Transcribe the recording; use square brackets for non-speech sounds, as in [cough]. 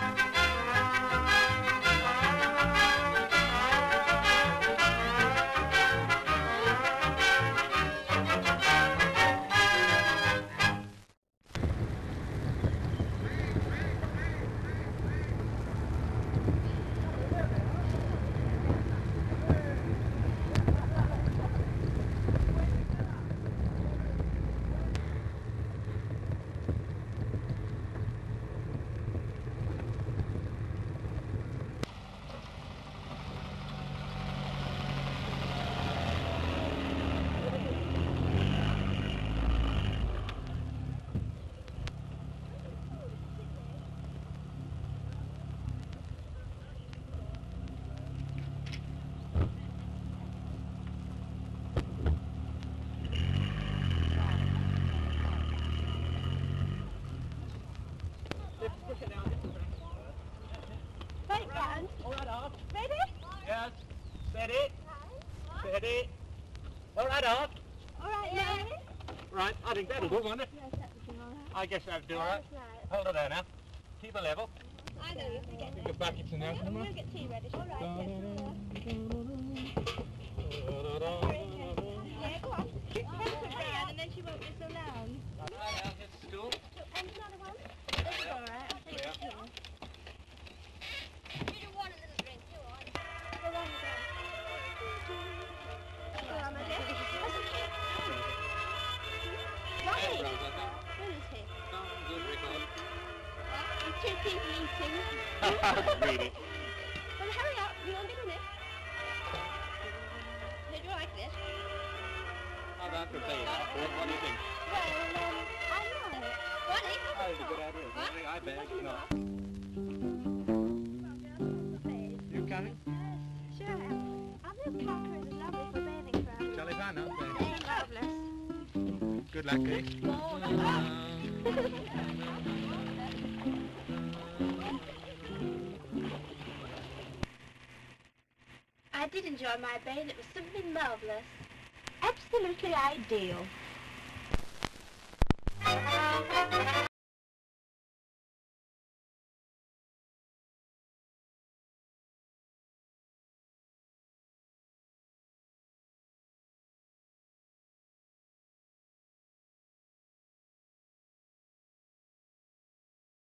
Right Steady. Steady. All right, off. All right, now. Right, I think that'll do, won't it? Yes, that would be all right. I guess that'll do, all right. Hold it there now. Keep her level. I know you. Get your buckets in there. Going get tea ready. All right, yes. [laughs] Well, hurry up. You get in this? Did you like this? How about the bait? What, what do you think? Well, um, I like it. Ronnie? Oh, it's a good idea. Huh? I. What No. You coming? Sure. I think Parker is lovely for bathing ground. Jolly fun, huh? They're marvellous. Good luck, eh? [laughs] enjoy my bathe. It was simply marvellous. Absolutely ideal.